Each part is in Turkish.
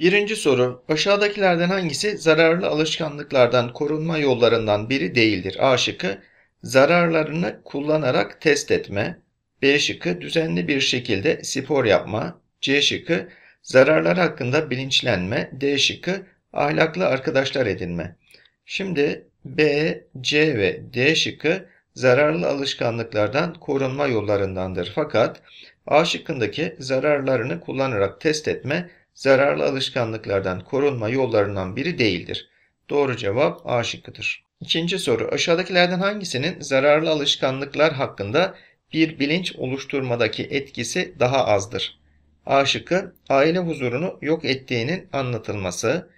Birinci soru. Aşağıdakilerden hangisi zararlı alışkanlıklardan korunma yollarından biri değildir? A şıkkı zararlarını kullanarak test etme. B şıkkı düzenli bir şekilde spor yapma. C şıkkı zararlar hakkında bilinçlenme. D şıkkı ahlaklı arkadaşlar edinme. Şimdi B, C ve D şıkkı zararlı alışkanlıklardan korunma yollarındandır. Fakat A şıkkındaki zararlarını kullanarak test etme zararlı alışkanlıklardan korunma yollarından biri değildir. Doğru cevap A şıkkıdır. İkinci soru. Aşağıdakilerden hangisinin zararlı alışkanlıklar hakkında bir bilinç oluşturmadaki etkisi daha azdır? A şıkkı aile huzurunu yok ettiğinin anlatılması.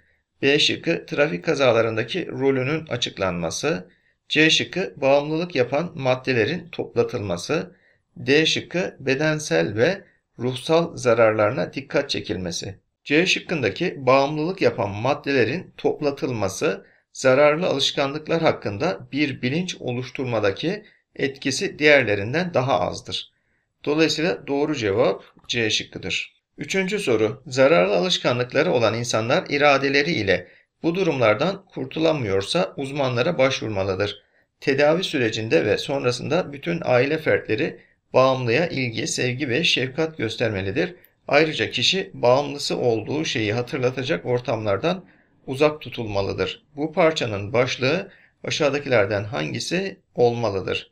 B şıkkı trafik kazalarındaki rolünün açıklanması. C şıkkı bağımlılık yapan maddelerin toplatılması. D şıkkı bedensel ve ruhsal zararlarına dikkat çekilmesi. C şıkkındaki bağımlılık yapan maddelerin toplatılması zararlı alışkanlıklar hakkında bir bilinç oluşturmadaki etkisi diğerlerinden daha azdır. Dolayısıyla doğru cevap C şıkkıdır. Üçüncü soru. Zararlı alışkanlıkları olan insanlar iradeleri ile bu durumlardan kurtulamıyorsa uzmanlara başvurmalıdır. Tedavi sürecinde ve sonrasında bütün aile fertleri bağımlıya ilgi, sevgi ve şefkat göstermelidir. Ayrıca kişi bağımlısı olduğu şeyi hatırlatacak ortamlardan uzak tutulmalıdır. Bu parçanın başlığı aşağıdakilerden hangisi olmalıdır?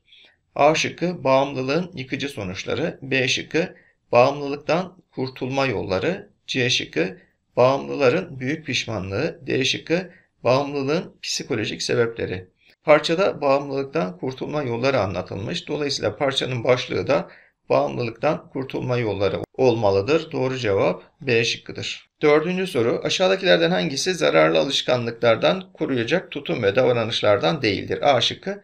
A şıkkı bağımlılığın yıkıcı sonuçları, B şıkkı bağımlılıktan kurtulma yolları, C şıkkı bağımlıların büyük pişmanlığı, D şıkkı bağımlılığın psikolojik sebepleri. Parçada bağımlılıktan kurtulma yolları anlatılmış. Dolayısıyla parçanın başlığı da bağımlılıktan kurtulma yolları olmalıdır. Doğru cevap B şıkkıdır. Dördüncü soru. Aşağıdakilerden hangisi zararlı alışkanlıklardan koruyacak tutum ve davranışlardan değildir? A şıkkı.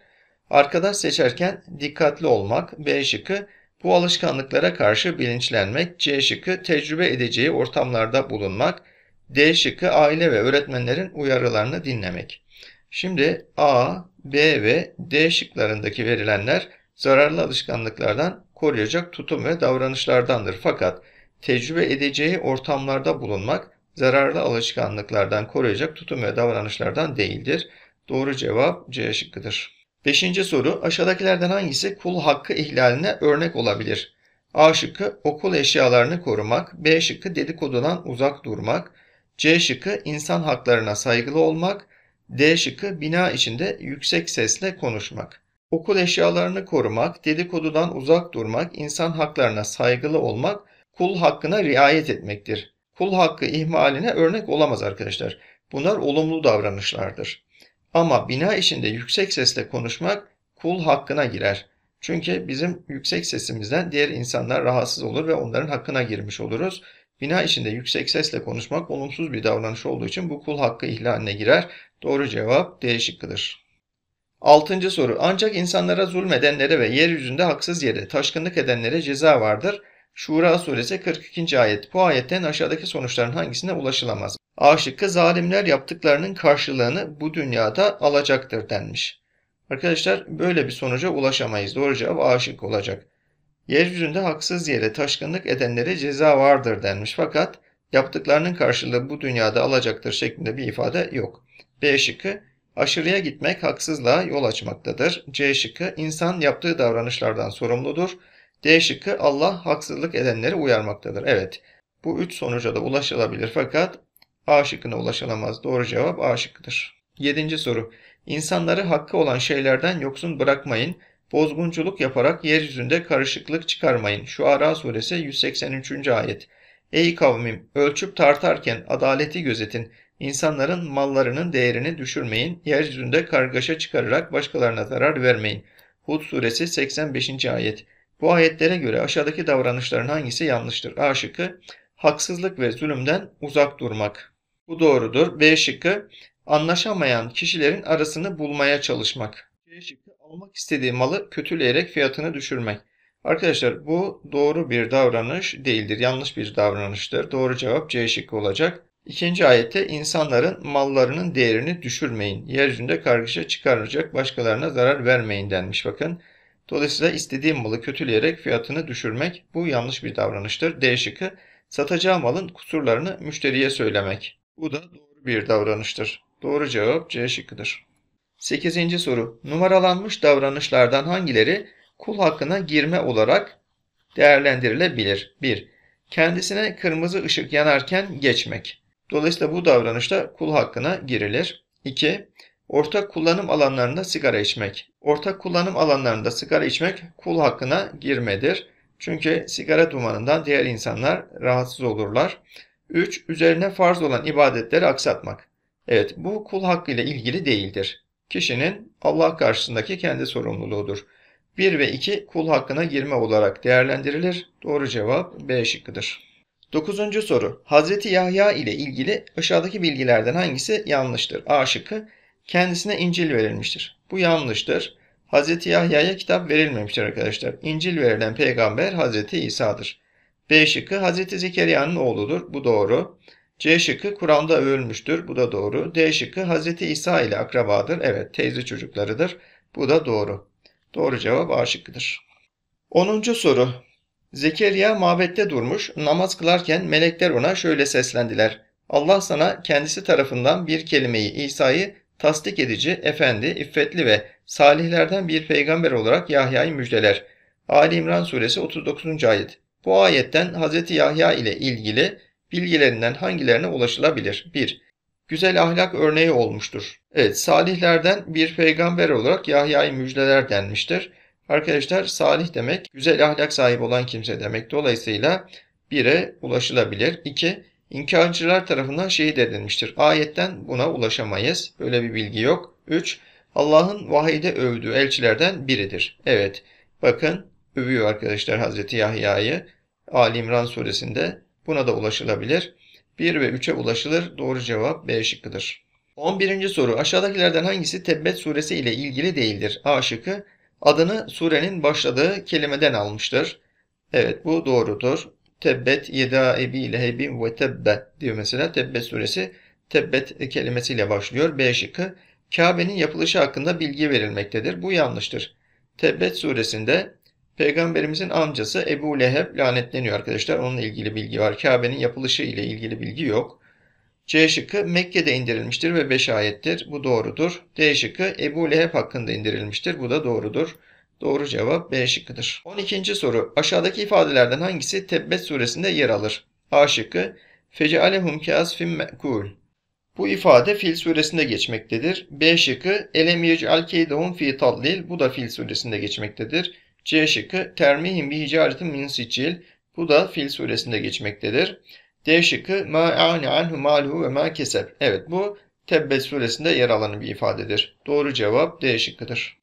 Arkadaş seçerken dikkatli olmak. B şıkkı. Bu alışkanlıklara karşı bilinçlenmek. C şıkkı. Tecrübe edeceği ortamlarda bulunmak. D şıkkı. Aile ve öğretmenlerin uyarılarını dinlemek. Şimdi A, B ve D şıklarındaki verilenler zararlı alışkanlıklardan koruyacak tutum ve davranışlardandır. Fakat tecrübe edeceği ortamlarda bulunmak zararlı alışkanlıklardan koruyacak tutum ve davranışlardan değildir. Doğru cevap C şıkkıdır. Beşinci soru aşağıdakilerden hangisi kul hakkı ihlaline örnek olabilir? A şıkkı okul eşyalarını korumak, B şıkkı dedikodudan uzak durmak, C şıkkı insan haklarına saygılı olmak, D şıkkı bina içinde yüksek sesle konuşmak. Okul eşyalarını korumak, dedikodudan uzak durmak, insan haklarına saygılı olmak, kul hakkına riayet etmektir. Kul hakkı ihmaline örnek olamaz arkadaşlar. Bunlar olumlu davranışlardır. Ama bina içinde yüksek sesle konuşmak kul hakkına girer. Çünkü bizim yüksek sesimizden diğer insanlar rahatsız olur ve onların hakkına girmiş oluruz. Bina içinde yüksek sesle konuşmak olumsuz bir davranış olduğu için bu kul hakkı ihlaline girer. Doğru cevap D şıkkıdır. Altıncı soru. Ancak insanlara zulmedenlere ve yeryüzünde haksız yere taşkınlık edenlere ceza vardır. Şura suresi 42. ayet. Bu ayetten aşağıdaki sonuçların hangisine ulaşılamaz? A şıkkı zalimler yaptıklarının karşılığını bu dünyada alacaktır denmiş. Arkadaşlar böyle bir sonuca ulaşamayız. Doğru cevap A şıkkı olacak. Yeryüzünde haksız yere taşkınlık edenlere ceza vardır denmiş. Fakat yaptıklarının karşılığı bu dünyada alacaktır şeklinde bir ifade yok. B şıkkı Aşırıya gitmek haksızlığa yol açmaktadır. C şıkkı insan yaptığı davranışlardan sorumludur. D şıkkı Allah haksızlık edenleri uyarmaktadır. Evet bu üç sonuca da ulaşılabilir fakat A şıkkına ulaşılamaz. Doğru cevap A şıkkıdır. Yedinci soru. İnsanları hakkı olan şeylerden yoksun bırakmayın. Bozgunculuk yaparak yeryüzünde karışıklık çıkarmayın. Şu Ara suresi 183. ayet. Ey kavmim ölçüp tartarken adaleti gözetin. İnsanların mallarının değerini düşürmeyin. Yeryüzünde kargaşa çıkararak başkalarına zarar vermeyin. Hud suresi 85. ayet. Bu ayetlere göre aşağıdaki davranışların hangisi yanlıştır? A şıkkı haksızlık ve zulümden uzak durmak. Bu doğrudur. B şıkkı anlaşamayan kişilerin arasını bulmaya çalışmak. C şıkkı almak istediği malı kötüleyerek fiyatını düşürmek. Arkadaşlar bu doğru bir davranış değildir. Yanlış bir davranıştır. Doğru cevap C şıkkı olacak. İkinci ayette insanların mallarının değerini düşürmeyin. Yeryüzünde kargaşa çıkaracak başkalarına zarar vermeyin denmiş bakın. Dolayısıyla istediğim malı kötüleyerek fiyatını düşürmek bu yanlış bir davranıştır. D şıkkı satacağı malın kusurlarını müşteriye söylemek. Bu da doğru bir davranıştır. Doğru cevap C şıkkıdır. 8. soru. Numaralanmış davranışlardan hangileri kul hakkına girme olarak değerlendirilebilir? 1. Kendisine kırmızı ışık yanarken geçmek. Dolayısıyla bu davranışta kul hakkına girilir. 2. Ortak kullanım alanlarında sigara içmek. Ortak kullanım alanlarında sigara içmek kul hakkına girmedir. Çünkü sigara dumanından diğer insanlar rahatsız olurlar. 3. Üzerine farz olan ibadetleri aksatmak. Evet bu kul hakkı ile ilgili değildir. Kişinin Allah karşısındaki kendi sorumluluğudur. 1 ve 2 kul hakkına girme olarak değerlendirilir. Doğru cevap B şıkkıdır. 9. soru. Hazreti Yahya ile ilgili aşağıdaki bilgilerden hangisi yanlıştır? A şıkkı kendisine İncil verilmiştir. Bu yanlıştır. Hazreti Yahya'ya kitap verilmemiştir arkadaşlar. İncil verilen peygamber Hazreti İsa'dır. B şıkkı Hazreti Zekeriya'nın oğludur. Bu doğru. C şıkkı Kur'an'da övülmüştür. Bu da doğru. D şıkkı Hazreti İsa ile akrabadır. Evet teyze çocuklarıdır. Bu da doğru. Doğru cevap A şıkkıdır. 10. soru. Zekeriya mabette durmuş, namaz kılarken melekler ona şöyle seslendiler. Allah sana kendisi tarafından bir kelimeyi İsa'yı tasdik edici, efendi, iffetli ve salihlerden bir peygamber olarak Yahya'yı müjdeler. Ali İmran suresi 39. ayet. Bu ayetten Hz. Yahya ile ilgili bilgilerinden hangilerine ulaşılabilir? 1. Güzel ahlak örneği olmuştur. Evet, salihlerden bir peygamber olarak Yahya'yı müjdeler denmiştir. Arkadaşlar salih demek güzel ahlak sahibi olan kimse demek. Dolayısıyla 1'e ulaşılabilir. 2. İnkarcılar tarafından şehit edilmiştir. Ayetten buna ulaşamayız. Böyle bir bilgi yok. 3. Allah'ın vahide övdüğü elçilerden biridir. Evet. Bakın övüyor arkadaşlar Hazreti Yahya'yı. Ali İmran suresinde buna da ulaşılabilir. 1 ve 3'e ulaşılır. Doğru cevap B şıkkıdır. 11. soru. Aşağıdakilerden hangisi Tebbet suresi ile ilgili değildir? A şıkkı adını surenin başladığı kelimeden almıştır. Evet bu doğrudur. Tebbet yeda ebi lehebin ve tebbe diyor mesela. Tebbet suresi tebbet kelimesiyle başlıyor. B şıkkı Kabe'nin yapılışı hakkında bilgi verilmektedir. Bu yanlıştır. Tebbet suresinde Peygamberimizin amcası Ebu Leheb lanetleniyor arkadaşlar. Onunla ilgili bilgi var. Kabe'nin yapılışı ile ilgili bilgi yok. C şıkkı Mekke'de indirilmiştir ve 5 ayettir. Bu doğrudur. D şıkkı Ebu Leheb hakkında indirilmiştir. Bu da doğrudur. Doğru cevap B şıkkıdır. 12. soru. Aşağıdaki ifadelerden hangisi Tebbet suresinde yer alır? A şıkkı Fecealehum keasfim me'kul. Bu ifade Fil suresinde geçmektedir. B şıkkı Elem yec'al keydehum fi tadlil. Bu da Fil suresinde geçmektedir. C şıkkı termihim bi hicaretin min sicil. Bu da Fil suresinde geçmektedir. D şıkkı ma a'ni anhu maluhu ve ma keseb. Evet bu Tebbet suresinde yer alan bir ifadedir. Doğru cevap D şıkkıdır.